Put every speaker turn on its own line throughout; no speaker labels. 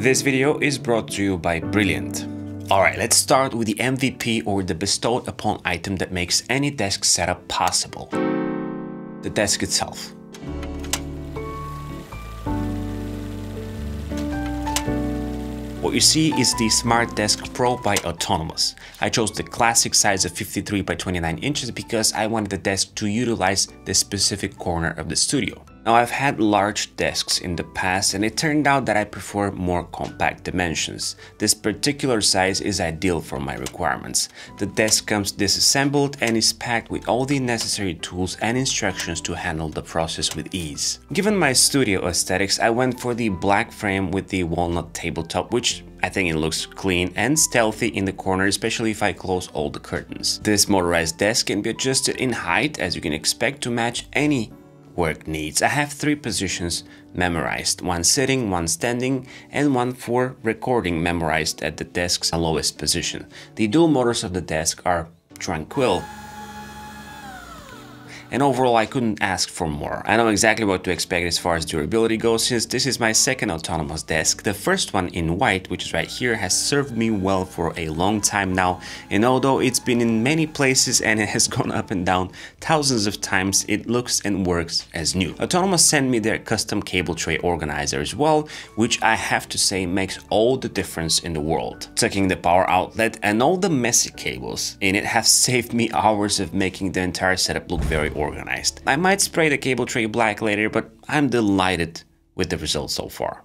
This video is brought to you by Brilliant. Alright, let's start with the MVP or the bestowed upon item that makes any desk setup possible. The desk itself. What you see is the Smart Desk Pro by Autonomous. I chose the classic size of 53 by 29 inches because I wanted the desk to utilize the specific corner of the studio. Now I've had large desks in the past and it turned out that I prefer more compact dimensions. This particular size is ideal for my requirements. The desk comes disassembled and is packed with all the necessary tools and instructions to handle the process with ease. Given my studio aesthetics, I went for the black frame with the walnut tabletop which I think it looks clean and stealthy in the corner, especially if I close all the curtains. This motorized desk can be adjusted in height as you can expect to match any work needs. I have three positions memorized, one sitting, one standing, and one for recording memorized at the desk's lowest position. The dual motors of the desk are tranquil and overall I couldn't ask for more. I know exactly what to expect as far as durability goes since this is my second autonomous desk. The first one in white, which is right here, has served me well for a long time now and although it's been in many places and it has gone up and down thousands of times, it looks and works as new. Autonomous sent me their custom cable tray organizer as well, which I have to say makes all the difference in the world. Tucking the power outlet and all the messy cables in it have saved me hours of making the entire setup look very organized. I might spray the cable tray black later, but I'm delighted with the results so far.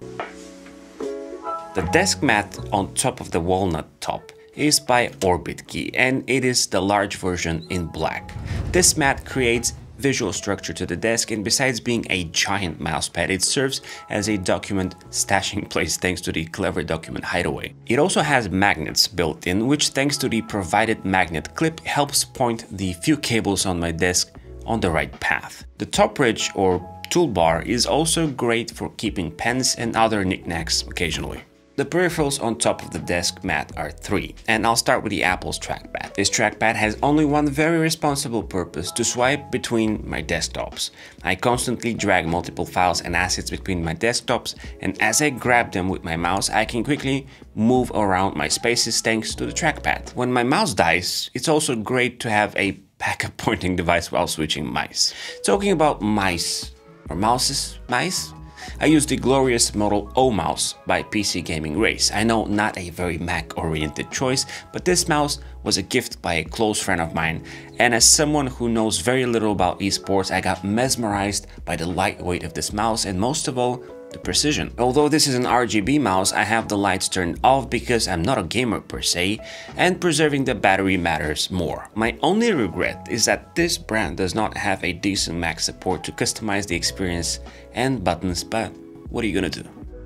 The desk mat on top of the walnut top is by Orbitkey and it is the large version in black. This mat creates visual structure to the desk and besides being a giant mousepad, it serves as a document stashing place thanks to the clever document hideaway. It also has magnets built in, which thanks to the provided magnet clip helps point the few cables on my desk on the right path. The top ridge or toolbar is also great for keeping pens and other knickknacks occasionally. The peripherals on top of the desk mat are three, and I'll start with the Apple's trackpad. This trackpad has only one very responsible purpose, to swipe between my desktops. I constantly drag multiple files and assets between my desktops, and as I grab them with my mouse, I can quickly move around my spaces thanks to the trackpad. When my mouse dies, it's also great to have a backup pointing device while switching mice. Talking about mice, or mouses, mice? I use the glorious Model O mouse by PC Gaming Race. I know not a very Mac oriented choice, but this mouse was a gift by a close friend of mine and as someone who knows very little about esports I got mesmerized by the lightweight of this mouse and most of all the precision. Although this is an RGB mouse, I have the lights turned off because I'm not a gamer per se, and preserving the battery matters more. My only regret is that this brand does not have a decent Mac support to customize the experience and buttons, but what are you gonna do?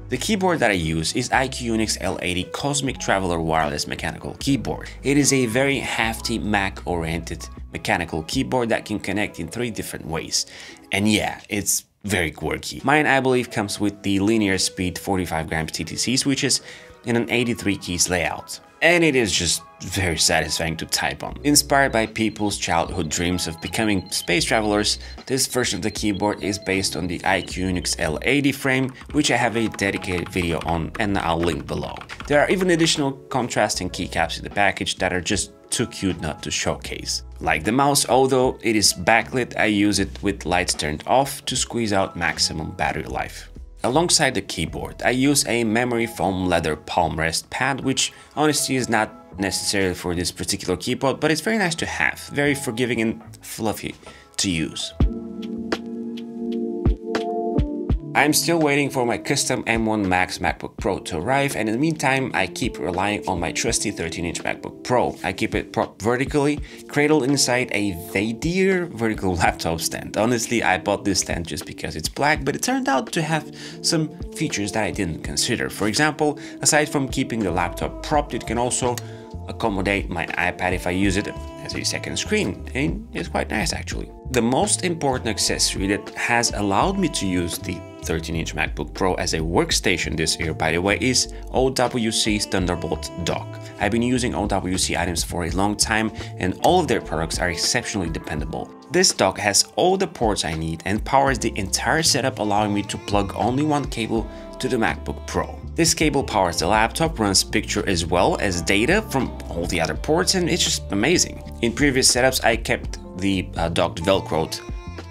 The keyboard that I use is iQUNIX L80 Cosmic Traveler Wireless Mechanical Keyboard. It is a very hefty Mac-oriented mechanical keyboard that can connect in three different ways. And yeah, it's very quirky. Mine, I believe, comes with the linear speed 45 grams TTC switches in an 83 keys layout. And it is just very satisfying to type on. Inspired by people's childhood dreams of becoming space travelers, this version of the keyboard is based on the IQ iQUNIX L80 frame, which I have a dedicated video on and I'll link below. There are even additional contrasting keycaps in the package that are just too cute not to showcase. Like the mouse, although it is backlit, I use it with lights turned off to squeeze out maximum battery life. Alongside the keyboard, I use a memory foam leather palm rest pad, which honestly is not necessary for this particular keyboard, but it's very nice to have, very forgiving and fluffy to use. I'm still waiting for my custom M1 Max MacBook Pro to arrive and in the meantime I keep relying on my trusty 13-inch MacBook Pro. I keep it propped vertically, cradled inside a Vaydeer vertical laptop stand. Honestly, I bought this stand just because it's black, but it turned out to have some features that I didn't consider. For example, aside from keeping the laptop propped, it can also accommodate my iPad if I use it as a second screen and it's quite nice actually. The most important accessory that has allowed me to use the 13-inch MacBook Pro as a workstation this year, by the way, is OWC Thunderbolt dock. I've been using OWC items for a long time and all of their products are exceptionally dependable. This dock has all the ports I need and powers the entire setup allowing me to plug only one cable to the MacBook Pro. This cable powers the laptop, runs picture as well as data from all the other ports and it's just amazing. In previous setups I kept the uh, docked velcro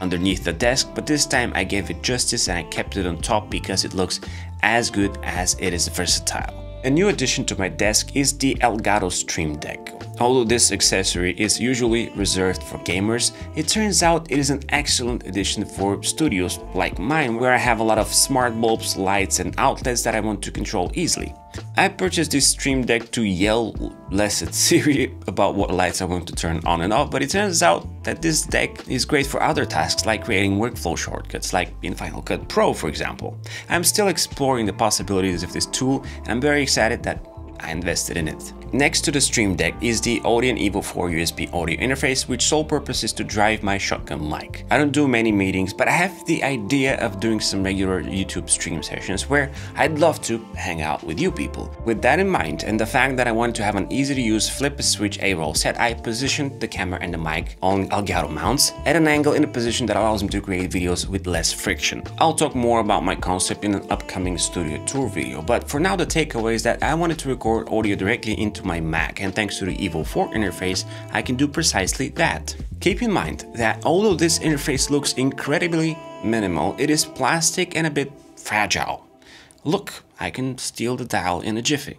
underneath the desk, but this time I gave it justice and I kept it on top because it looks as good as it is versatile. A new addition to my desk is the Elgato Stream Deck. Although this accessory is usually reserved for gamers, it turns out it is an excellent addition for studios like mine where I have a lot of smart bulbs, lights and outlets that I want to control easily. I purchased this Stream Deck to yell less at Siri about what lights I want to turn on and off, but it turns out that this deck is great for other tasks like creating workflow shortcuts, like in Final Cut Pro for example. I'm still exploring the possibilities of this tool and I'm very excited that I invested in it. Next to the Stream Deck is the Audient Evo 4 USB audio interface, which sole purpose is to drive my shotgun mic. I don't do many meetings, but I have the idea of doing some regular YouTube stream sessions where I'd love to hang out with you people. With that in mind, and the fact that I want to have an easy to use flip a switch A-roll set, I positioned the camera and the mic on Elgato mounts at an angle in a position that allows me to create videos with less friction. I'll talk more about my concept in an upcoming studio tour video, but for now the takeaway is that I wanted to record audio directly into to my Mac and thanks to the Evo 4 interface, I can do precisely that. Keep in mind that although this interface looks incredibly minimal, it is plastic and a bit fragile. Look, I can steal the dial in a jiffy.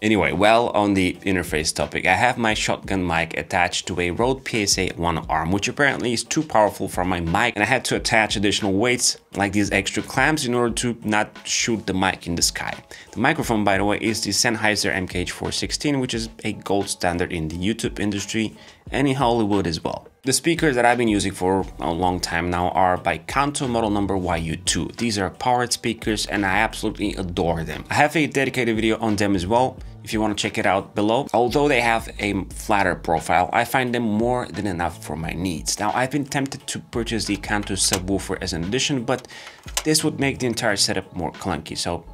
Anyway, well on the interface topic, I have my shotgun mic attached to a Rode PSA 1 arm, which apparently is too powerful for my mic and I had to attach additional weights like these extra clamps in order to not shoot the mic in the sky. The microphone, by the way, is the Sennheiser MKH416, which is a gold standard in the YouTube industry and in Hollywood as well. The speakers that I've been using for a long time now are by Kanto model number YU2. These are powered speakers and I absolutely adore them. I have a dedicated video on them as well if you want to check it out below. Although they have a flatter profile, I find them more than enough for my needs. Now I've been tempted to purchase the Kanto subwoofer as an addition, but this would make the entire setup more clunky, so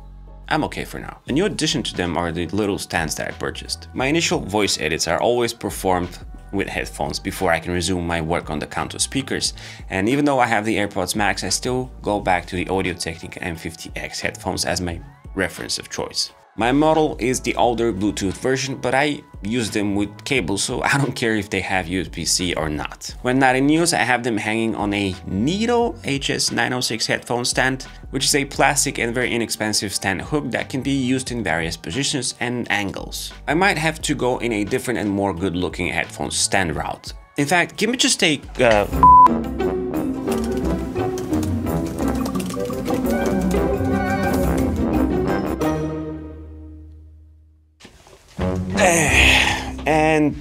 I'm okay for now. A new addition to them are the little stands that I purchased. My initial voice edits are always performed with headphones before I can resume my work on the Kanto speakers. And even though I have the AirPods Max, I still go back to the Audio-Technica M50X headphones as my reference of choice. My model is the older Bluetooth version, but I use them with cables, so I don't care if they have USB-C or not. When not in use, I have them hanging on a Neetto HS906 headphone stand, which is a plastic and very inexpensive stand hook that can be used in various positions and angles. I might have to go in a different and more good-looking headphone stand route. In fact, give me just a... Uh and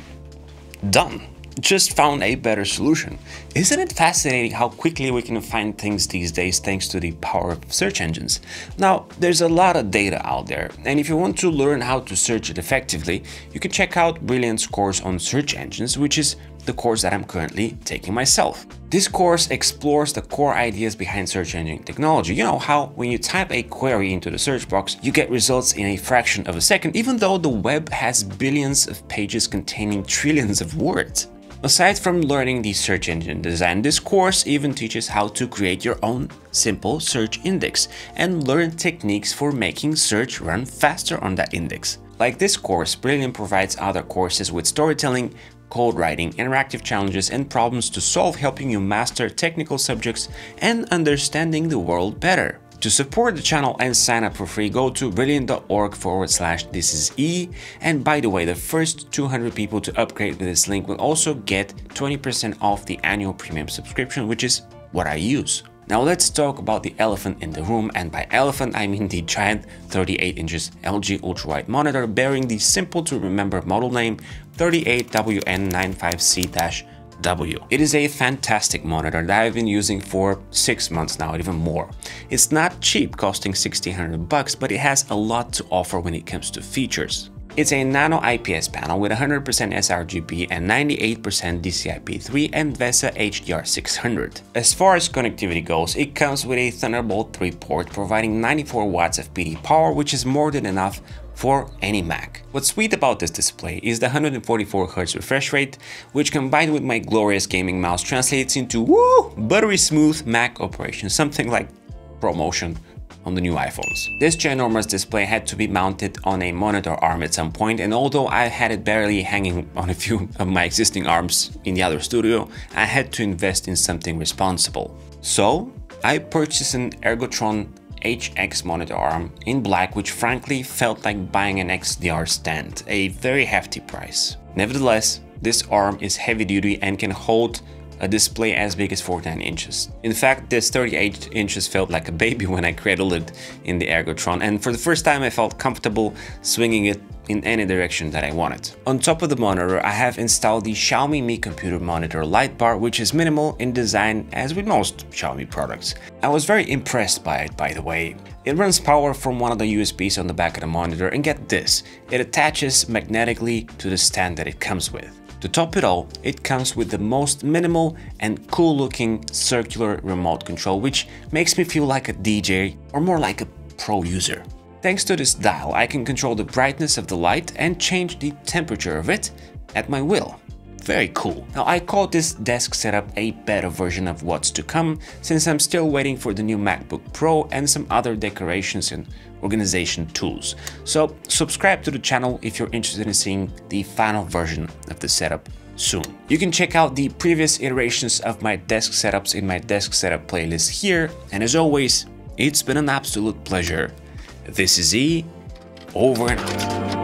done. Just found a better solution. Isn't it fascinating how quickly we can find things these days thanks to the power of search engines? Now, there's a lot of data out there, and if you want to learn how to search it effectively, you can check out Brilliant's course on search engines, which is the course that I'm currently taking myself. This course explores the core ideas behind search engine technology. You know how when you type a query into the search box, you get results in a fraction of a second, even though the web has billions of pages containing trillions of words. Aside from learning the search engine design, this course even teaches how to create your own simple search index and learn techniques for making search run faster on that index. Like this course, Brilliant provides other courses with storytelling, code writing, interactive challenges, and problems to solve, helping you master technical subjects and understanding the world better. To support the channel and sign up for free, go to brilliant.org forward slash this is E. And by the way, the first 200 people to upgrade with this link will also get 20% off the annual premium subscription, which is what I use. Now let's talk about the elephant in the room and by elephant I mean the giant 38 inches LG ultrawide monitor bearing the simple to remember model name 38WN95C-W. It is a fantastic monitor that I've been using for 6 months now, even more. It's not cheap, costing 1600 bucks, but it has a lot to offer when it comes to features. It's a nano IPS panel with 100% sRGB and 98% DCI-P3 and VESA HDR600. As far as connectivity goes, it comes with a Thunderbolt 3 port providing 94 watts of PD power which is more than enough for any Mac. What's sweet about this display is the 144Hz refresh rate, which combined with my glorious gaming mouse translates into woo, buttery smooth Mac operation, something like ProMotion on the new iPhones. This ginormous display had to be mounted on a monitor arm at some point and although I had it barely hanging on a few of my existing arms in the other studio, I had to invest in something responsible. So I purchased an Ergotron HX monitor arm in black which frankly felt like buying an XDR stand, a very hefty price. Nevertheless, this arm is heavy duty and can hold a display as big as 49 inches. In fact, this 38 inches felt like a baby when I cradled it in the Ergotron and for the first time I felt comfortable swinging it in any direction that I wanted. On top of the monitor, I have installed the Xiaomi Mi Computer Monitor Light Bar, which is minimal in design as with most Xiaomi products. I was very impressed by it, by the way. It runs power from one of the USBs on the back of the monitor and get this, it attaches magnetically to the stand that it comes with. To top it all, it comes with the most minimal and cool looking circular remote control which makes me feel like a DJ or more like a pro user. Thanks to this dial, I can control the brightness of the light and change the temperature of it at my will. Very cool. Now I call this desk setup a better version of what's to come since I'm still waiting for the new MacBook Pro and some other decorations and organization tools. So subscribe to the channel if you're interested in seeing the final version of the setup soon. You can check out the previous iterations of my desk setups in my desk setup playlist here and as always, it's been an absolute pleasure. This is E, over and out.